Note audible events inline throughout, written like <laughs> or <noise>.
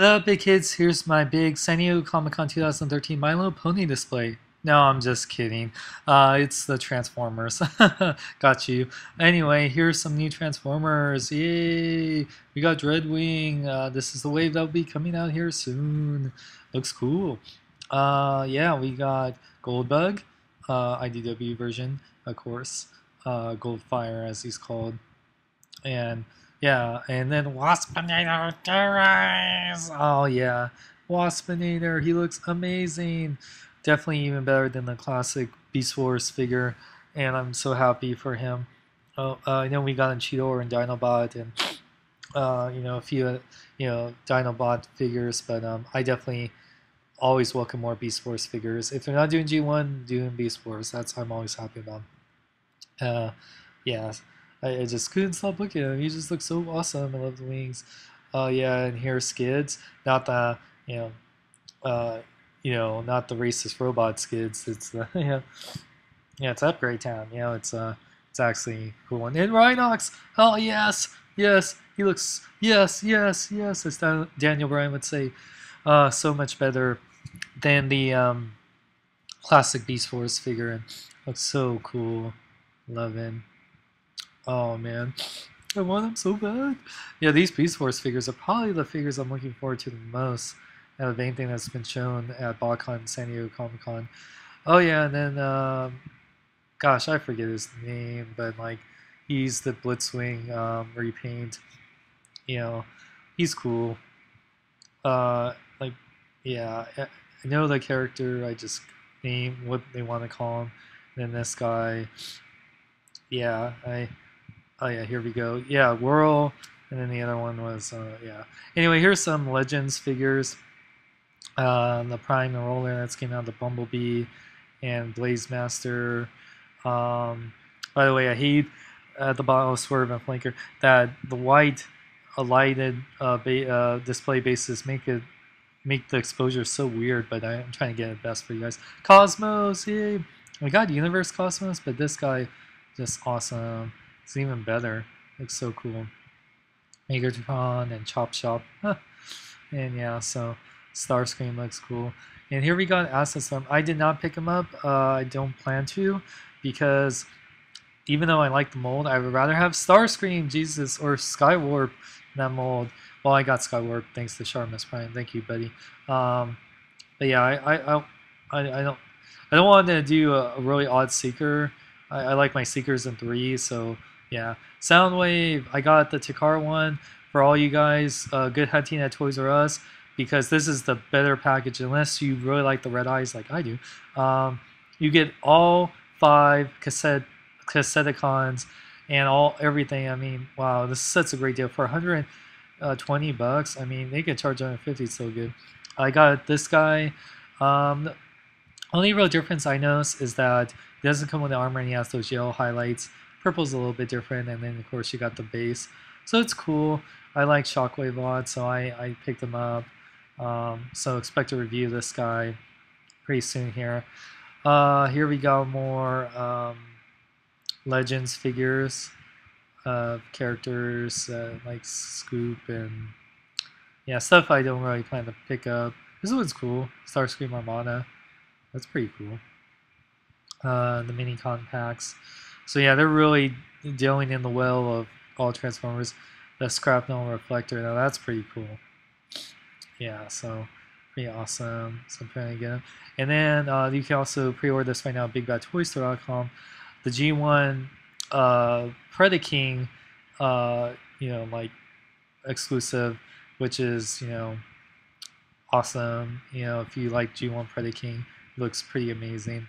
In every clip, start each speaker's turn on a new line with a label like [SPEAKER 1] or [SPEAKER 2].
[SPEAKER 1] Up, big kids? Here's my big San Diego Comic Con 2013 My Little Pony display. No, I'm just kidding. Uh, it's the Transformers. <laughs> got you. Anyway, here's some new Transformers. Yay! We got Dreadwing. Uh, this is the wave that'll be coming out here soon. Looks cool. Uh, yeah, we got Goldbug, uh, IDW version, of course. Uh, Goldfire, as he's called. And yeah, and then Waspinator Terrorize! Oh yeah, Waspinator, he looks amazing. Definitely even better than the classic Beast Wars figure, and I'm so happy for him. Oh, uh, I know we got in Cheetor and Dinobot and uh, you know a few you know Dinobot figures, but um, I definitely always welcome more Beast Wars figures. If they're not doing G1, doing Beast Wars, that's I'm always happy about. Uh, yeah. I, I just couldn't stop looking at him. He just looks so awesome. I love the wings. Oh uh, yeah, and here's Skids. Not the you know, uh, you know, not the racist robot Skids. It's the <laughs> yeah, yeah. It's Upgrade Town. You know, it's uh, it's actually cool. And, and Rhinox. Oh yes, yes. He looks yes, yes, yes. As Daniel Bryan would say, uh, so much better than the um, classic Beast Force figure. And looks so cool. Love him. Oh man, I want them so bad. Yeah, these Beast Force figures are probably the figures I'm looking forward to the most out of anything that's been shown at BotCon San Diego Comic Con. Oh yeah, and then um, gosh, I forget his name, but like he's the Blitzwing um, repaint. You know, he's cool. Uh, like yeah, I know the character. I just name what they want to call him. And then this guy. Yeah, I Oh yeah, here we go. Yeah, Whirl, and then the other one was uh, yeah. Anyway, here's some Legends figures. Uh, the Prime and Roller that's came out, the Bumblebee and Blaze Master. Um, by the way, I hate at the bottom of Swerve and Flanker that the white lighted uh, ba uh, display bases make it make the exposure so weird, but I'm trying to get it best for you guys. Cosmos, yay! We got Universe Cosmos, but this guy just awesome. It's even better. Looks so cool. Megatron and Chop Shop. and yeah, so Starscream looks cool. And here we got Storm. I did not pick him up. Uh, I don't plan to because even though I like the mold, I would rather have Starscream, Jesus, or Skywarp in that mold. Well, I got Skywarp thanks to Shartimus Prime. Thank you, buddy. Um, but yeah, I, I, I, I don't I don't want to do a, a really odd seeker. I, I, like my seekers in three, so yeah, Soundwave. I got the Takara one for all you guys. Uh, good hunting at Toys R Us because this is the better package. Unless you really like the red eyes like I do, um, you get all five cassette Cassetticons and all everything. I mean, wow, this set's a great deal for 120 bucks. I mean, they can charge 150. It's so good. I got this guy. Um, only real difference I notice is that it doesn't come with the armor and he has those yellow highlights. Purple's a little bit different, and then of course you got the base. So it's cool. I like Shockwave a lot, so I, I picked them up. Um, so expect to review this guy pretty soon here. Uh, here we got more um, Legends figures characters uh, like Scoop and yeah, stuff I don't really plan to pick up. This one's cool. Starscream Armada. That's pretty cool. Uh, the mini con packs. So yeah, they're really dealing in the well of all Transformers. The Scrapnel Reflector, now that's pretty cool. Yeah, so pretty awesome. So I'm trying to get them. And then uh, you can also pre-order this right now at BigBadToyStore.com. The G1 uh, Predaking, uh, you know, like exclusive, which is you know awesome. You know, if you like G1 Predaking, looks pretty amazing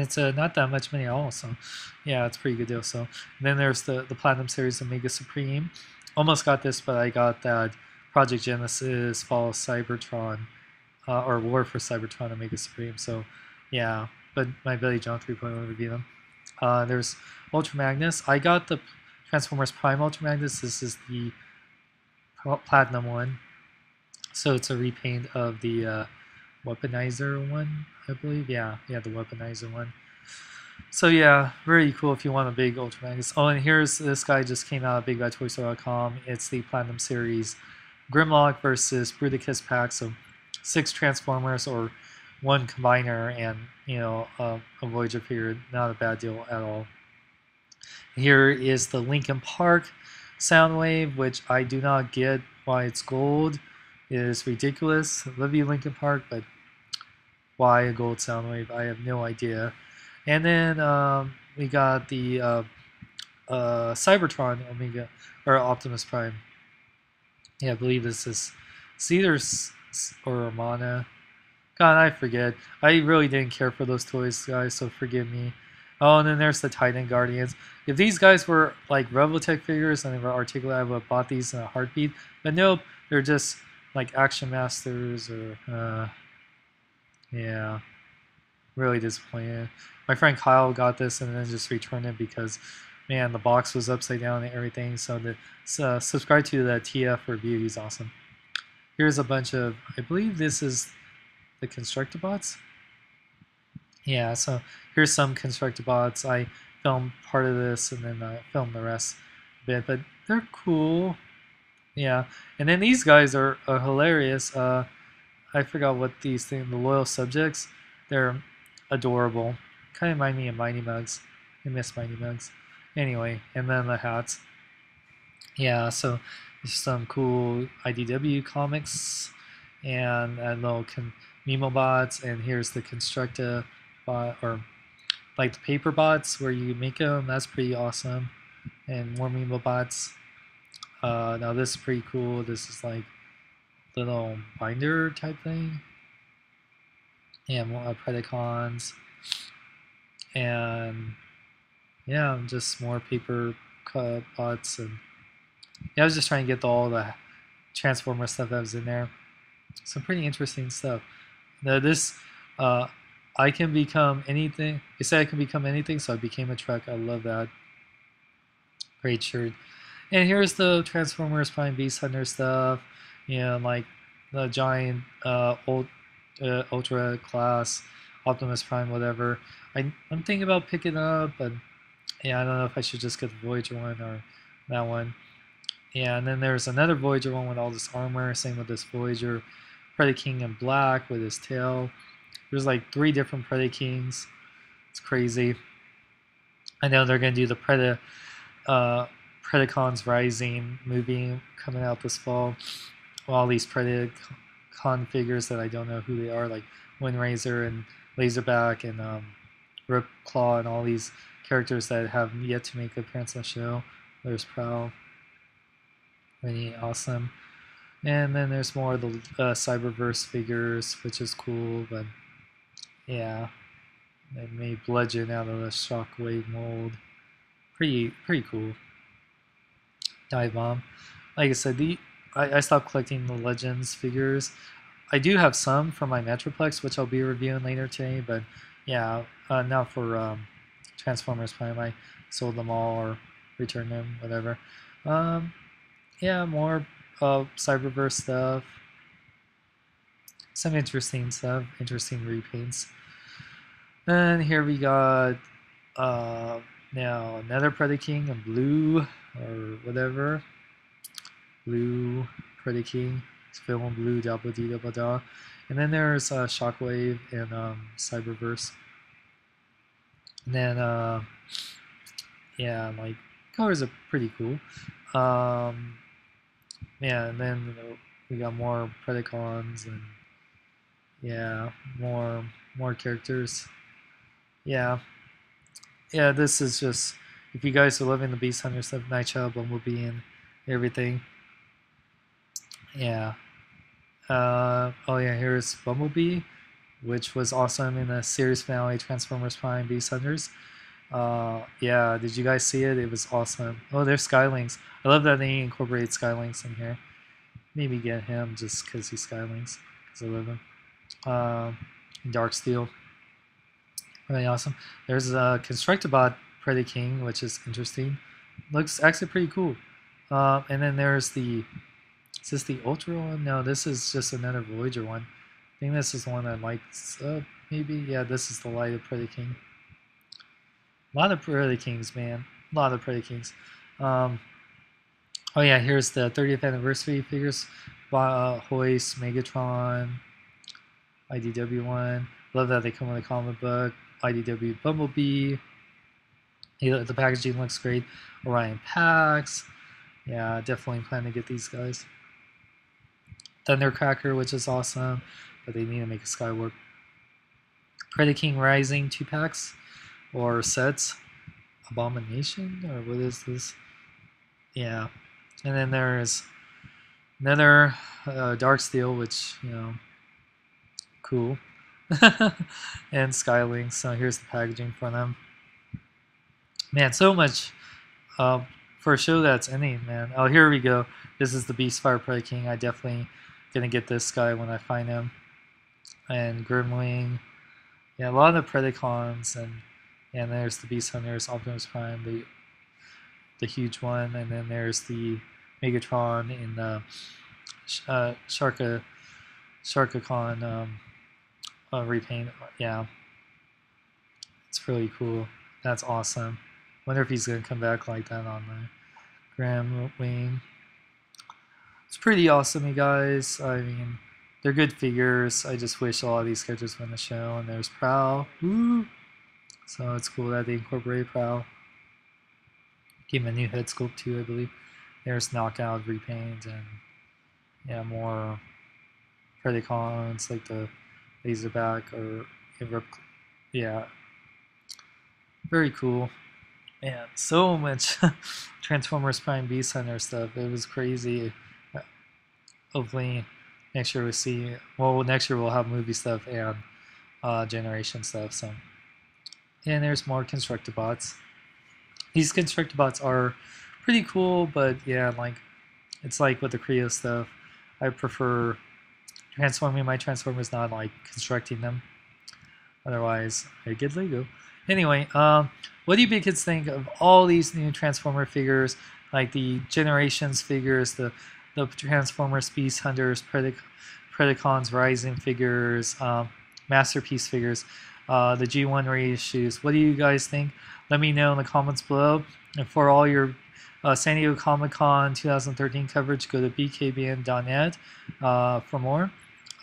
[SPEAKER 1] it's uh, not that much money at all. So, yeah, it's pretty good deal. So, then there's the the Platinum Series Omega Supreme. Almost got this, but I got that Project Genesis Fall of Cybertron, uh, or War for Cybertron Omega Supreme. So, yeah, but my Billy John 3.1 would be them. Uh, there's Ultra Magnus. I got the Transformers Prime Ultra Magnus. This is the Platinum one. So it's a repaint of the uh, Weaponizer one. I believe. Yeah, yeah, the weaponizer one. So yeah, very cool if you want a big Ultra. Oh, and here's this guy just came out of BigBadToyStore.com. It's the Platinum Series Grimlock versus Bruticus pack, so six Transformers or one Combiner and you know uh, a Voyager figure, not a bad deal at all. Here is the Linkin Park Soundwave, which I do not get why it's gold. It is ridiculous. I love you, Linkin Park, but why a gold Soundwave? I have no idea. And then um, we got the uh, uh, Cybertron Omega or Optimus Prime. Yeah, I believe this is Cedars or Romana. God, I forget. I really didn't care for those toys, guys, so forgive me. Oh, and then there's the Titan Guardians. If these guys were like Revoltech figures and they were articulate, I would have bought these in a heartbeat. But nope, they're just like Action Masters or, uh, yeah, really disappointed. My friend Kyle got this and then just returned it because, man, the box was upside down and everything. So the uh, subscribe to the TF review. He's awesome. Here's a bunch of, I believe this is the Constructibots. Yeah, so here's some Constructibots. I filmed part of this and then I filmed the rest a bit, but they're cool. Yeah, and then these guys are, are hilarious. Uh, I forgot what these things, the Loyal Subjects, they're adorable. Kind of remind me of Mighty Mugs. I miss Mighty Mugs. Anyway, and then the hats. Yeah, so some cool IDW comics and a little con- Mimo bots, and here's the Constructa bot, or like the paper bots where you make them. That's pretty awesome. And more Mimo bots. Uh, now this is pretty cool. This is like little binder type thing. Yeah, more Predacons. And yeah, just more paper cut bots and yeah, I was just trying to get all the Transformer stuff that was in there. Some pretty interesting stuff. Now this, uh, I can become anything. They said I can become anything, so I became a truck. I love that. Great shirt. And here's the Transformers Prime Beast Hunter stuff. Know, like the giant uh, old, uh, Ultra class Optimus Prime, whatever. I, I'm thinking about picking up, but yeah, I don't know if I should just get the Voyager one or that one. Yeah, and then there's another Voyager one with all this armor. Same with this Voyager. Predaking in black with his tail. There's like three different Predakings. It's crazy. I know they're going to do the Preda, uh, Predacons Rising movie coming out this fall. All these Predacon figures that I don't know who they are, like Windrazor and Laserback and um, Ripclaw and all these characters that have yet to make an appearance on the show. There's Prowl really awesome. And then there's more of the uh, Cyberverse figures, which is cool, but yeah, they made Bludgeon out of the Shockwave mold. Pretty, pretty cool. Dive Bomb. Like I said, the I, I stopped collecting the Legends figures. I do have some from my Metroplex, which I'll be reviewing later today, but yeah, uh, now for um, Transformers Prime, I sold them all or returned them, whatever. Um, yeah, more uh, Cyberverse stuff. Some interesting stuff, interesting repaints. And here we got uh, now another Predaking in blue or whatever. Blue Predaking. It's film blue double D double da. And then there's uh, Shockwave and um, Cyberverse. And then, uh, yeah, like colors are pretty cool. Um, yeah, and then we got more Predacons and yeah, more more characters. Yeah, yeah. This is just if you guys are loving the Beast Hunter stuff, Nightchild, Bumblebee, and everything. Yeah. Uh, oh yeah, here's Bumblebee, which was awesome in the series finale Transformers Prime Beast Hunters. Uh, yeah, did you guys see it? It was awesome. Oh, there's Skylynx. I love that they incorporate Skylynx in here. Maybe get him just because he's Skylynx, because I love him. Uh, Dark Steel. Really awesome. There's a Constructibot Predaking, which is interesting. Looks actually pretty cool. Uh, and then there's the, is this the Ultra one? No, this is just another Voyager one. I think this is the one I like. Uh, maybe, yeah, this is the Light of Predaking. A lot of Predakings, man. A lot of Predakings. Um, oh yeah, here's the 30th anniversary figures uh, Hoist, Megatron, IDW one. Love that they come with a comic book. IDW Bumblebee. The packaging looks great. Orion Pax. Yeah, definitely plan to get these guys. Thundercracker, which is awesome, but they need to make a Skywarp. Predaking Rising two packs or sets. Abomination or what is this? Yeah, and then there's another uh, Dark Steel, which you know, cool, <laughs> and Skylynx. So here's the packaging for them. Man, so much uh, for a show that's ending, man. Oh, here we go. This is the Beastfire Predaking. I definitely gonna get this guy when I find him. And Grimwing. Yeah, a lot of the Predacons and and there's the Beast Hunters, Optimus Prime, the the huge one, and then there's the Megatron in the uh, Sharka Sharkacon um, uh, repaint. Yeah, it's really cool. That's awesome. Wonder if he's gonna come back like that on the Grim Wing. It's pretty awesome, you guys. I mean, they're good figures. I just wish a lot of these characters were in the show. And there's Prowl. Woo! So it's cool that they incorporate Prowl. Give him a new head sculpt too, I believe. There's Knockout repaint and yeah, more Predacons like the Laserback or yeah, very cool. Man, so much <laughs> Transformers Prime Beast Hunter stuff. It was crazy. Hopefully next year we'll see. Well, next year we'll have movie stuff and uh, generation stuff. So, and there's more Constructibots. These Constructibots are pretty cool, but yeah, like it's like with the Kre-O stuff. I prefer transforming my Transformers, not like constructing them. Otherwise, I get Lego. Anyway, um, what do you big kids think of all these new Transformer figures, like the Generations figures, the the Transformers Beast Hunters, Predic Predacons Rising figures, um, Masterpiece figures, uh, the G1 reissues. What do you guys think? Let me know in the comments below. And for all your uh, San Diego Comic Con 2013 coverage, go to bkbn.net uh, for more.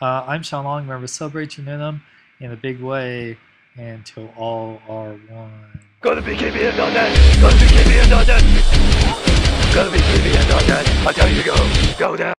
[SPEAKER 1] Uh, I'm Sean Long. Remember, celebrate your Nunum in a big way until all are one. Go to bkbn.net. Go to bkbn.net. Go to bkbn.net. I tell you to go. Go down.